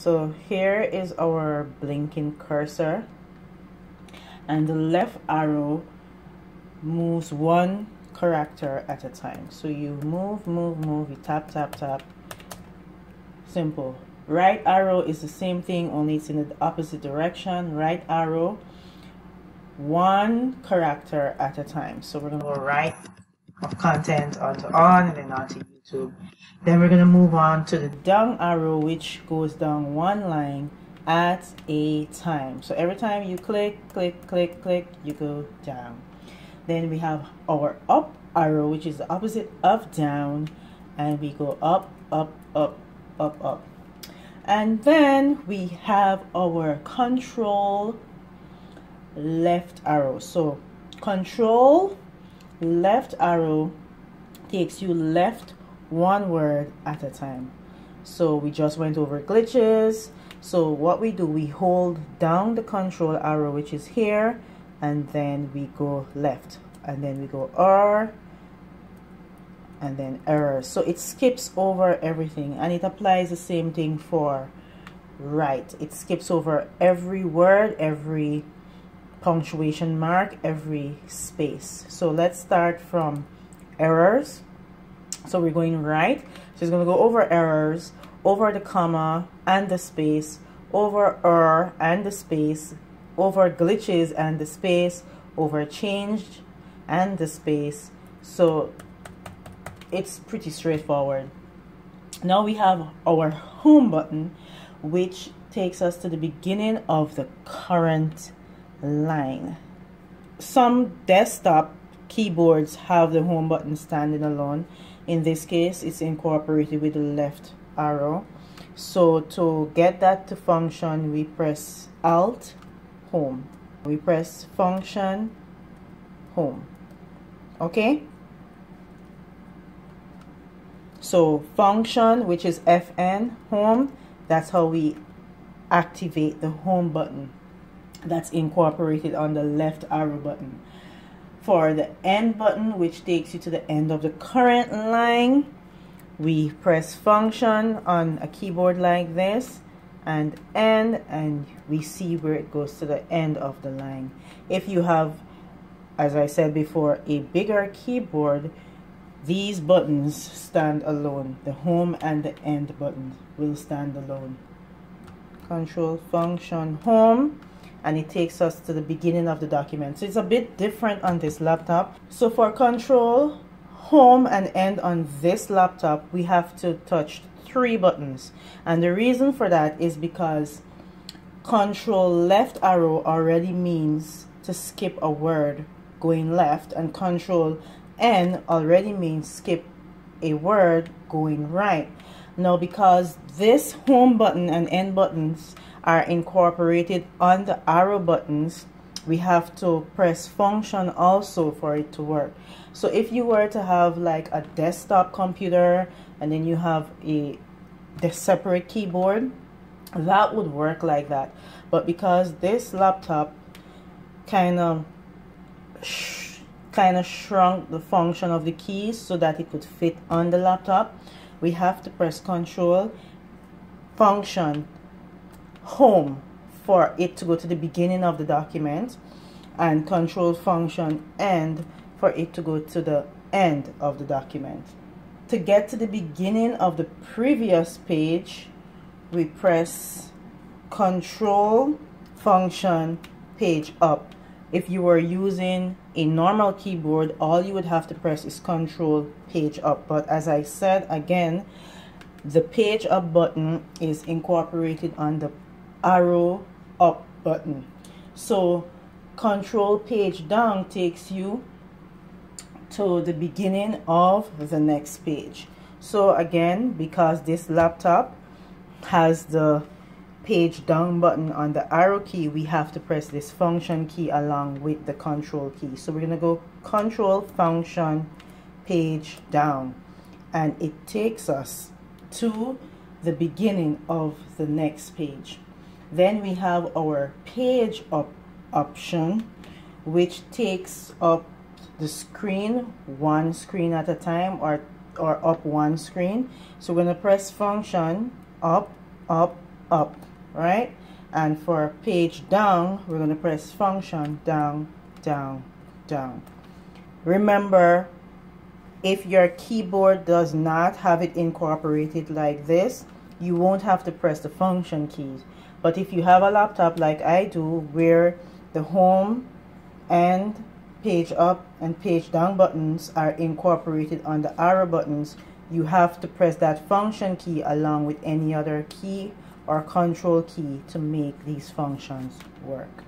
so here is our blinking cursor. And the left arrow moves one character at a time. So you move move move you tap tap tap. Simple. Right arrow is the same thing only it's in the opposite direction. Right arrow one character at a time. So we're to go right of content onto on and then onto YouTube. Then we're going to move on to the down arrow which goes down one line at a time. So every time you click click click click you go down. Then we have our up arrow which is the opposite of down and we go up up up up up. And then we have our control left arrow. So control left arrow takes you left one word at a time. So we just went over glitches. So what we do we hold down the control arrow which is here and then we go left and then we go R and then error. So it skips over everything and it applies the same thing for right. It skips over every word every punctuation mark every space. So let's start from errors so we're going right. So it's going to go over errors over the comma and the space over er and the space over glitches and the space over changed and the space. So it's pretty straightforward. Now we have our home button which takes us to the beginning of the current line. Some desktop keyboards have the home button standing alone. In this case it's incorporated with the left arrow. So to get that to function we press alt home. We press function home. Okay? So function which is fn home that's how we activate the home button. That's incorporated on the left arrow button for the end button which takes you to the end of the current line. We press function on a keyboard like this and end and we see where it goes to the end of the line. If you have as I said before a bigger keyboard these buttons stand alone. The home and the end button will stand alone. Control function home and it takes us to the beginning of the document so it's a bit different on this laptop so for control home and end on this laptop, we have to touch three buttons. And the reason for that is because control left arrow already means to skip a word going left and control N already means skip a word going right. Now because this home button and end buttons are incorporated on the arrow buttons, we have to press function also for it to work. So if you were to have like a desktop computer and then you have a the separate keyboard, that would work like that. But because this laptop kind of kind of shrunk the function of the keys so that it could fit on the laptop, we have to press control function home for it to go to the beginning of the document and control function end for it to go to the end of the document. To get to the beginning of the previous page, we press control function page up. If you were using a normal keyboard, all you would have to press is control page up. But as I said again, the page up button is incorporated on the arrow up button. So control page down takes you to the beginning of the next page. So again, because this laptop has the page down button on the arrow key, we have to press this function key along with the control key. So we're going to go control function page down and it takes us to the beginning of the next page. Then we have our page up option which takes up the screen one screen at a time or or up one screen so we're to press function up up up, right? And for page down, we're going to press function down, down, down. Remember, if your keyboard does not have it incorporated like this, you won't have to press the function keys. But if you have a laptop like I do, where the home and page up and page down buttons are incorporated on the arrow buttons, you have to press that function key along with any other key or control key to make these functions work.